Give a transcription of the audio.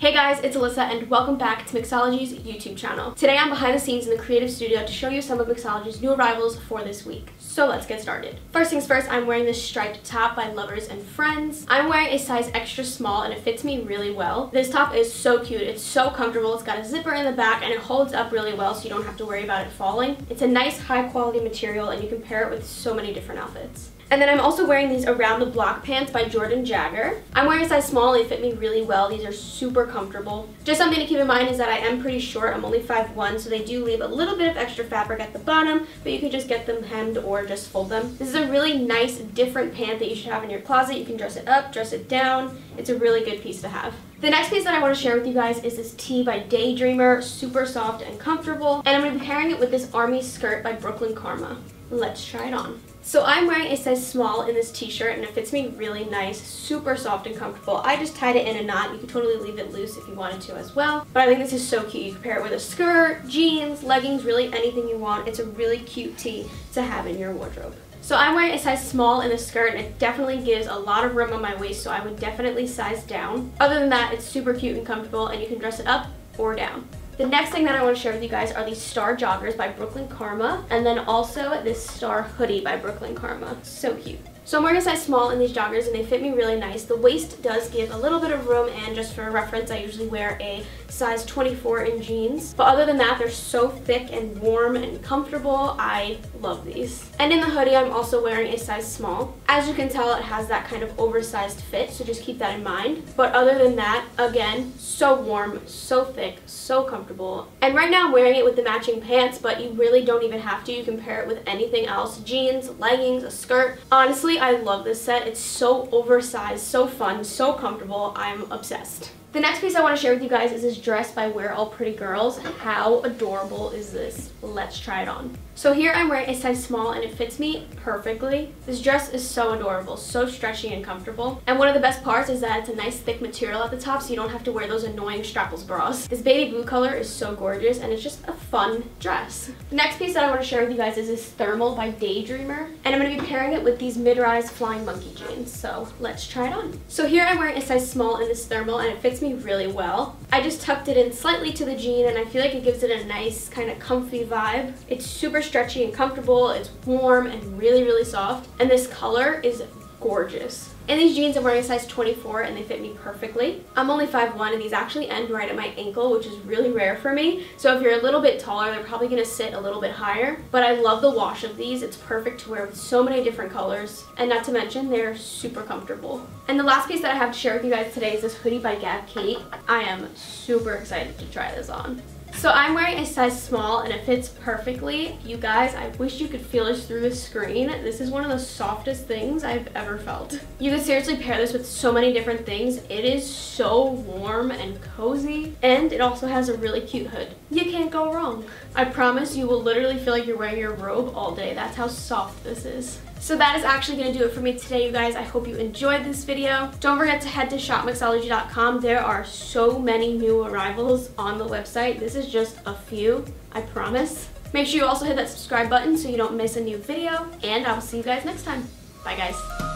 Hey guys, it's Alyssa and welcome back to Mixology's YouTube channel. Today I'm behind the scenes in the creative studio to show you some of Mixology's new arrivals for this week. So let's get started. First things first, I'm wearing this striped top by Lovers and Friends. I'm wearing a size extra small and it fits me really well. This top is so cute. It's so comfortable. It's got a zipper in the back and it holds up really well so you don't have to worry about it falling. It's a nice high quality material and you can pair it with so many different outfits. And then I'm also wearing these Around the Block pants by Jordan Jagger. I'm wearing a size small, they fit me really well. These are super comfortable. Just something to keep in mind is that I am pretty short, I'm only 5'1", so they do leave a little bit of extra fabric at the bottom, but you can just get them hemmed or just fold them. This is a really nice, different pant that you should have in your closet. You can dress it up, dress it down. It's a really good piece to have. The next piece that I want to share with you guys is this tee by Daydreamer, super soft and comfortable. And I'm going to be pairing it with this army skirt by Brooklyn Karma. Let's try it on. So I'm wearing a size small in this t-shirt and it fits me really nice, super soft and comfortable. I just tied it in a knot. You could totally leave it loose if you wanted to as well. But I think this is so cute. You can pair it with a skirt, jeans, leggings, really anything you want. It's a really cute tee to have in your wardrobe. So I'm wearing a size small in the skirt and it definitely gives a lot of room on my waist so I would definitely size down. Other than that, it's super cute and comfortable and you can dress it up or down. The next thing that I want to share with you guys are these Star Joggers by Brooklyn Karma and then also this Star Hoodie by Brooklyn Karma. So cute. So I'm wearing a size small in these joggers and they fit me really nice. The waist does give a little bit of room and just for reference I usually wear a size 24 in jeans. But other than that they're so thick and warm and comfortable. I love these. And in the hoodie I'm also wearing a size small. As you can tell it has that kind of oversized fit so just keep that in mind. But other than that again so warm, so thick, so comfortable. And right now I'm wearing it with the matching pants but you really don't even have to. You can pair it with anything else. Jeans, leggings, a skirt. Honestly I love this set. It's so oversized, so fun, so comfortable. I'm obsessed. The next piece I want to share with you guys is this dress by Wear All Pretty Girls. How adorable is this? Let's try it on. So here I'm wearing a size small and it fits me perfectly. This dress is so adorable, so stretchy and comfortable. And one of the best parts is that it's a nice thick material at the top so you don't have to wear those annoying strapless bras. This baby blue color is so gorgeous and it's just a fun dress. The next piece that I want to share with you guys is this thermal by Daydreamer. And I'm going to be pairing it with these mid-rise flying monkey jeans. So let's try it on. So here I'm wearing a size small in this thermal and it fits me really well. I just tucked it in slightly to the jean and I feel like it gives it a nice kind of comfy vibe. It's super stretchy and comfortable, it's warm and really really soft and this color is gorgeous. In these jeans, I'm wearing a size 24 and they fit me perfectly. I'm only 5'1", and these actually end right at my ankle, which is really rare for me. So if you're a little bit taller, they're probably going to sit a little bit higher. But I love the wash of these. It's perfect to wear with so many different colors. And not to mention, they're super comfortable. And the last piece that I have to share with you guys today is this hoodie by Gab Kate. I am super excited to try this on. So I'm wearing a size small and it fits perfectly. You guys, I wish you could feel this through the screen. This is one of the softest things I've ever felt. You could seriously pair this with so many different things. It is so warm and cozy and it also has a really cute hood. You can't go wrong. I promise you will literally feel like you're wearing your robe all day. That's how soft this is. So that is actually going to do it for me today, you guys. I hope you enjoyed this video. Don't forget to head to shopmixology.com. There are so many new arrivals on the website. This is just a few, I promise. Make sure you also hit that subscribe button so you don't miss a new video. And I will see you guys next time. Bye, guys.